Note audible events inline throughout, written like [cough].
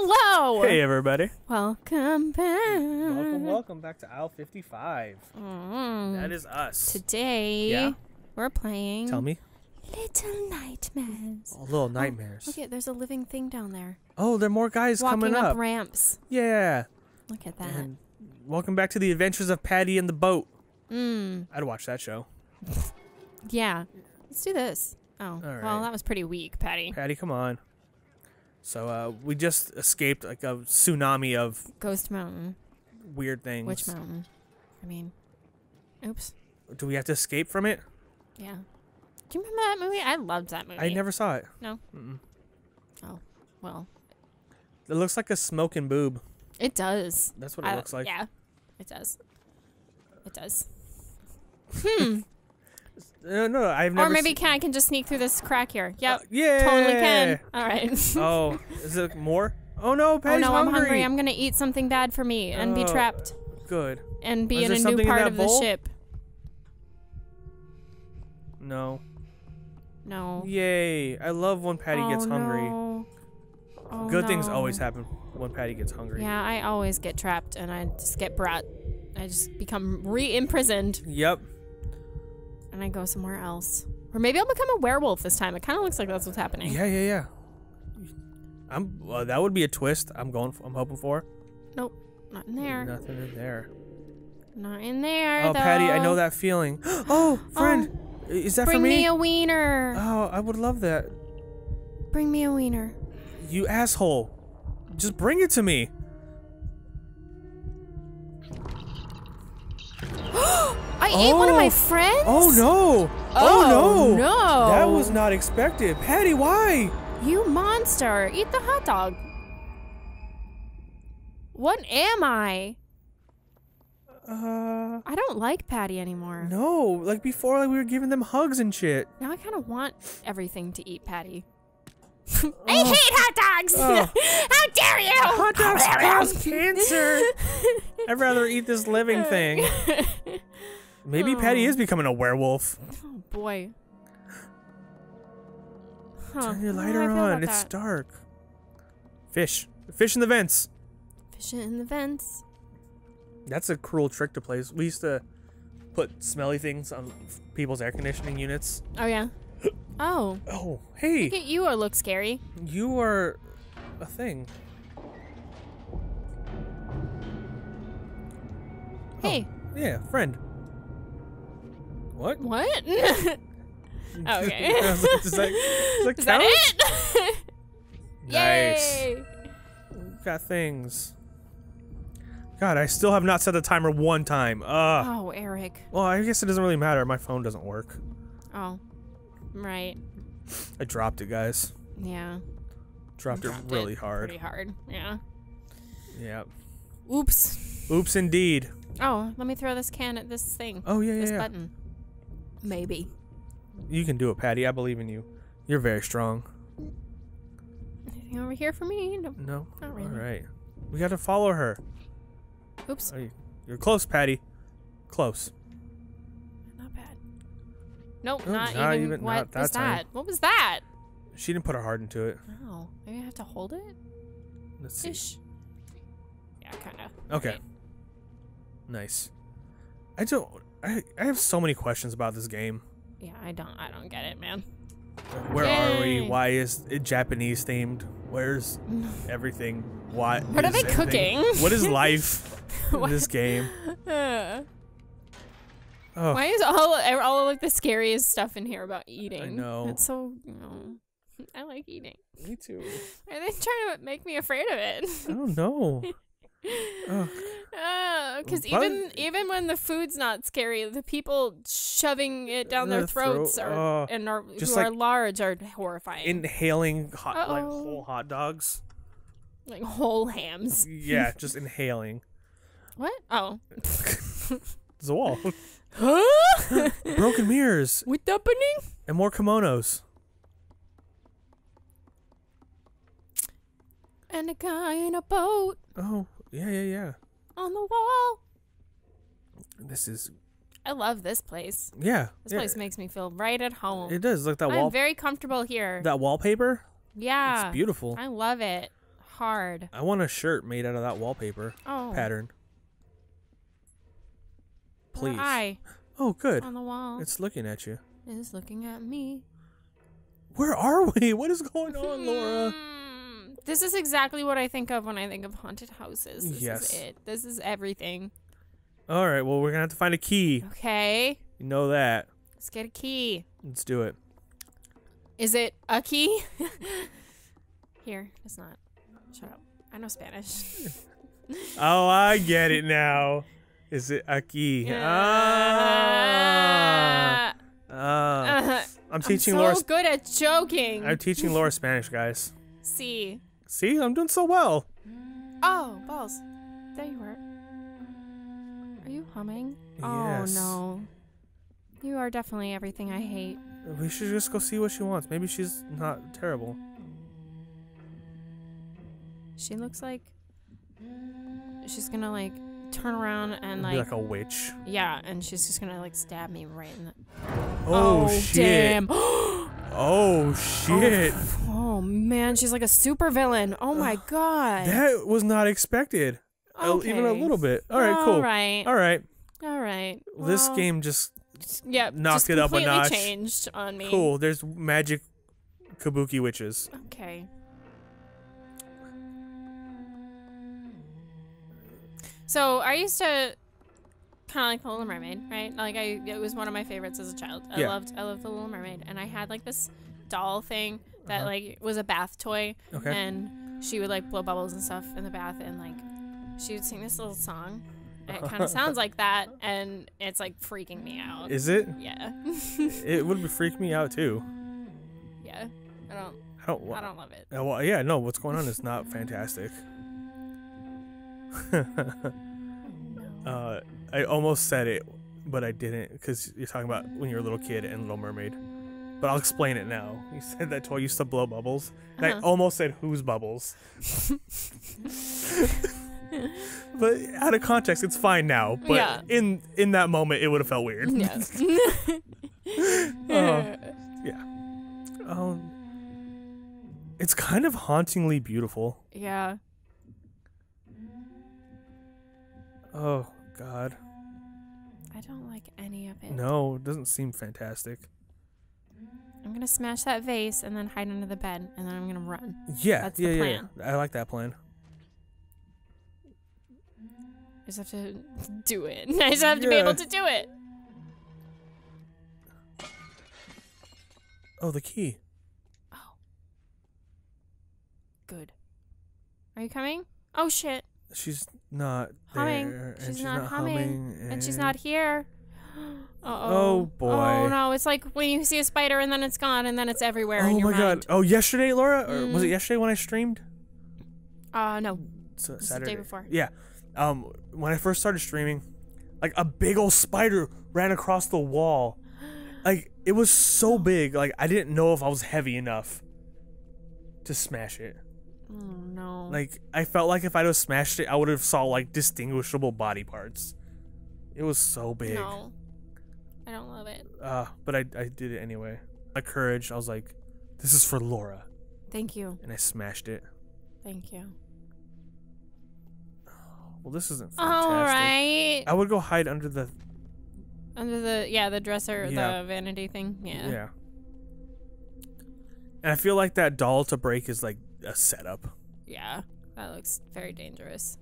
Hello. Hey everybody. Welcome back. Welcome, welcome back to aisle 55. Mm. That is us. Today Yeah? we're playing Tell me. Little Nightmares. Oh, little nightmares. Look at there's a living thing down there. Oh, there are more guys Walking coming up up. ramps. Yeah. Look at that. And welcome back to the adventures of Paddy and the boat. Mm. I'd watch that show. [laughs] Yeah. Let's do this. Oh. right. Well, that was pretty weak, Paddy. Paddy, come on. So uh, we just escaped like a tsunami of Ghost Mountain. weird things. Which mountain? I mean, oops. Do we have to escape from it? Yeah. Do you remember that movie? I loved that movie. I never saw it. No. Mm-mm. Well, It looks like a smoking boob. it does. That's what it I- looks like. Yeah, it does. It does. Hmm. Uh, no, I've never. or maybe can I can just sneak through this crack here. Yep. Uh, yeah. Totally can. All right. [laughs] oh, is it more? Oh no, Paddy's oh no, hungry. I'm hungry. I'm gonna eat something bad for me and be Oh. trapped Good. and be in a new part of bowl? the ship. No. No. Yay! I love when Paddy oh, gets hungry. No. Oh, Good things always happen when Paddy gets hungry. Yeah, I always get trapped and I just get brought. I just become re-imprisoned Yep. And I go somewhere else. Or maybe I'll become a werewolf this time. It kind of looks like that's what's happening. Yeah, yeah, yeah. I'm. Well, that would be a twist. I'm going. For, I'm hoping for. Nope. Not in there. Nothing in there. Not in there. Oh, Paddy, I know that feeling. [gasps] oh, friend, oh, is that for me? Bring me a wiener. oh, I would love that. Bring me a wiener. You asshole! Just bring it to me. I ate one of Oh. my friends. Oh no! Oh, no! no. That was not expected. Paddy, why? You monster! Eat the hot dog. What am I? Uh, I don't like Paddy anymore. no. Like before, like we were giving them hugs and shit. Now I kind of want everything to eat Paddy. [laughs] Oh. I hate hot dogs! Oh. [laughs] How dare you! Hot dogs cause cancer. [laughs] I'd rather eat this living thing. Maybe Paddy Oh. is becoming a werewolf. oh boy. Huh. Turn your lighter on. It's that? dark. Fish. Fish in the vents. Fish in the vents. That's a cruel trick to play. We used to put smelly things on people's air conditioning units. Oh yeah. [gasps] Oh, Oh, look hey, at you! Or look scary. you are a thing. Hey, oh, Yeah, friend. What? what? [laughs] [laughs] Okay. Does that, does that [laughs] Is that it? Nice. Yay! Got things. God, I still have not set the timer one time. Ugh. Oh, Eric. Well, I guess it doesn't really matter. My phone doesn't work. Oh, right. I dropped it, guys. Yeah. Dropped, Dropped it really hard. Pretty hard. Yeah. Yeah. Oops. Oops, indeed. Oh, let me throw this can at this thing. Oh yeah, yeah, this yeah. button. Maybe. You can do it, Paddy. I believe in you. You're very strong. Anything over here for me? No. No. Not really. All right. We got to follow her. Oops. You- You're close, Paddy. Close. Not bad. Nope, Oh, not, not even. even- what not that was time. that? What was that? She didn't put her heart into it. Oh, maybe I have to hold it? Let's see. Ish. Yeah, kind of. Okay. Nice. I don't. I, I have so many questions about this game. Yeah, I don't. I don't get it, man. Where are we? Why is it Japanese themed? Where's [laughs] everything? Why? What are they everything- cooking? What is [laughs] life [laughs] in this game? Uh, Oh, Why is all all of like the scariest stuff in here about eating? I know. It's so. You know, I like eating. me too. Are they trying to make me afraid of it? I don't know. Because But- even even when the food's not scary, the people shoving it down their Their throat, throats are uh, and are who are large are horrifying. Inhaling hot, like Uh-oh. whole hot dogs. like whole hams. Yeah, just inhaling. What? Oh. [laughs] There's a wall. huh? [laughs] Broken mirrors What's happening? and more kimonos. And a guy in a boat Oh, yeah, yeah, yeah. on the wall. This is I love this place. yeah. This yeah. place makes me feel right at home. It does. Like that I'm wall. very comfortable here. that wallpaper. yeah. It's beautiful. I love it. hard. I want a shirt made out of that wallpaper Oh. pattern. Please. eye Oh, good. on the wall It's looking at you. is looking at me. Where are we? [laughs] What is going on, Laura? Hmm. This is exactly what I think of when I think of haunted houses. This Yes. is it. This is everything. All right, well, we're gonna have to find a key. Okay. You know that. Let's get a key. Let's do it. Is it a key? [laughs] Here, it's not. Shut up. I know Spanish. [laughs] Oh, I get it now. Is it a key? [laughs] Ah. Uh, Ah. I'm teaching I'm so Laura. good at joking. I'm teaching Laura Spanish, guys. See. See, I'm doing so well. Oh, balls. There you are. Are you humming? Oh, yes. Oh no. You are definitely everything I hate. We should just go see what she wants. Maybe she's not terrible. She looks like she's gonna like turn around and like, like a witch. yeah, and she's just gonna like stab me right in the. Oh, oh shit. damn! [gasps] Oh shit. oh man, she's like a super villain. Oh my [gasps] god. That was not expected. Uh, Even a little bit. All right, cool. All right. All right. All right. This game just yeah, knocked just it up a notch. changed on me. cool. There's magic kabuki witches. Okay. So I used to kind of like the Little Mermaid, right? Like I, it was one of my favorites as a child. I Yeah. loved, I loved the Little Mermaid, and I had like this doll thing that Uh-huh. like was a bath toy, Okay. and she would like blow bubbles and stuff in the bath, and like she would sing this little song. And it kind of [laughs] sounds like that, and it's like freaking me out. Is it? yeah, [laughs] It would freak me out too. yeah. I don't, I don't. wa- I don't love it. Uh, well, yeah, no. What's going on is not fantastic. [laughs] uh, I almost said it, but I didn't because you're talking about when you're a little kid and Little Mermaid. But I'll explain it now. [laughs] You said that toy used to blow bubbles. And I Uh-huh. almost said whose bubbles. [laughs] but out of context, it's fine now. But Yeah. in in that moment, it would have felt weird. Yes. [laughs] Uh, yeah. Um, it's kind of hauntingly beautiful. yeah. Oh God, I don't like any of it. no, it doesn't seem fantastic. I'm gonna smash that vase and then hide under the bed and then I'm gonna run. Yeah, That's the yeah, yeah, plan. yeah. I like that plan. I just have to do it. [laughs] I just have to be able to do it. Oh, the key. Oh. Good. Are you coming? Oh shit. She's not Humming. there, and She's she's not not humming, humming, And she's not here. [gasps] [gasps] [gasps] Uh-oh. Oh, boy. Oh no, it's like when you see a spider and then it's gone and then it's everywhere in Oh my mind. God! Oh, yesterday, Laura, or was it Mm. yesterday when I streamed? Uh no. So, the day before. Yeah. Um, when I first started streaming, like a big old spider ran across the wall. Like it was so [gasps] big, like I didn't know if I was heavy enough to smash it. Oh no. Like I felt like if I'd have smashed it, I would have saw like distinguishable body parts. It was so big. No. I don't love it. Uh, but I I did it anyway. My courage, I was like, this is for Laura, Thank you. and I smashed it. Thank you. [sighs] Well, this isn't fantastic. All right. I would go hide under the Under the yeah, the dresser, Yeah. the vanity thing. Yeah. Yeah. And I feel like that doll to break is like a setup. Yeah. That looks very dangerous.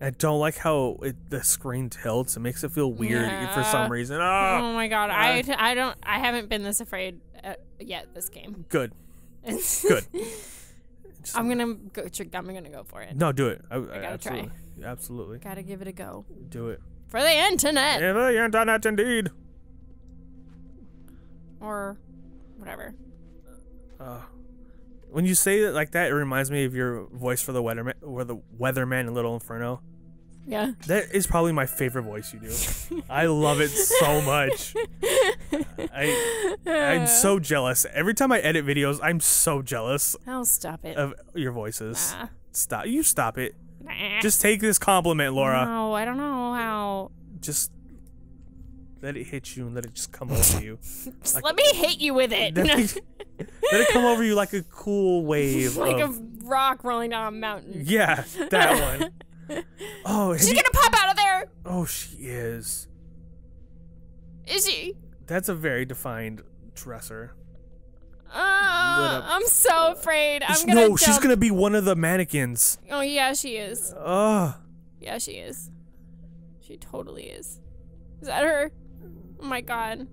I don't like how it, the screen tilts. It makes it feel weird for some reason. Ah, Oh my god. I, I don't I haven't been this afraid uh, yet this game. good. [laughs] Good. Just- I'm gonna go. I'm gonna go for it. no, do it. I, I gotta absolutely, Absolutely, Gotta give it a go do it. for the internet For the internet indeed. or whatever. Uh, when you say it like that, it reminds me of your voice for the weatherman, or the weatherman in Little Inferno. Yeah. That is probably my favorite voice you do. I love it so much. [laughs] I I'm so jealous. Every time I edit videos, I'm so jealous I'll stop it. of your voices. Nah. Stop. You stop it. Nah. Just take this compliment, Laura. No, I don't know how. Just let it hit you and let it just come over you. [laughs] Just Like- let me hit you with it. Let it, let it come over you like a cool wave. [laughs] like of, a rock rolling down a mountain. yeah, that one. [laughs] Oh, She's you- gonna pop out of there. oh, she is. Is she? That's a very defined dresser. Uh. I'm so afraid. I'm gonna. no, she's gonna be one of the mannequins. Oh yeah, she is. Ugh. Yeah, she is. She totally is. Is that her? Oh my god.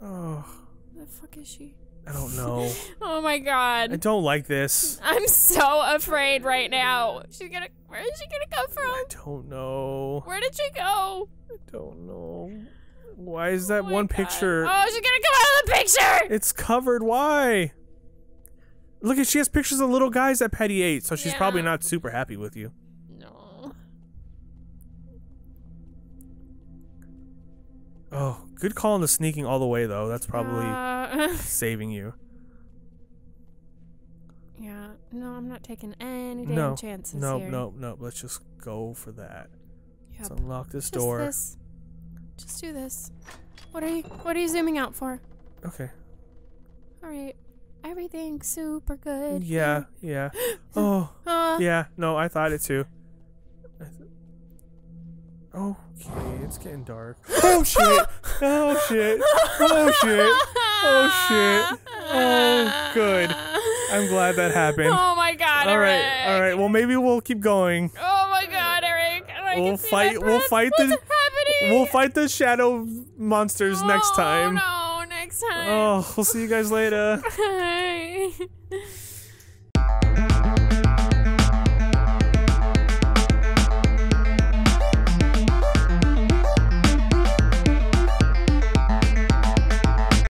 Oh, the fuck is she? I don't know. [laughs] Oh my god. I don't like this. I'm so afraid right now. She's gonna. Where is she gonna come from? I don't know. Where did she go? I don't know. Why is that Oh one God. picture? Oh, she's gonna come out of the picture. It's covered. Why? Look at she has pictures of little guys that Paddy ate, so she's probably not super happy with you. Oh, good call on the sneaking all the way though. That's probably Uh, [laughs] saving you. yeah. No, I'm not taking any damn No, chances Nope, here. nope, nope. Let's just go for that. Let's unlock this Just door. this. Just do this. What are you? What are you zooming out for? Okay. All right. Everything's super good. Yeah, [gasps] yeah. [gasps] Oh, Uh, yeah. No, I thought it too. Okay, it's getting dark. [laughs] Oh shit! Oh shit! Oh shit! Oh shit! Oh, good. I'm glad that happened. Oh my god, All right, Eric. all right. Well, maybe we'll keep going. Oh my god, Eric. I We'll fight- we'll fight What's the- happening? We'll fight the shadow monsters next Oh, time. no, next time. Oh, we'll see you guys later. [laughs] Bye.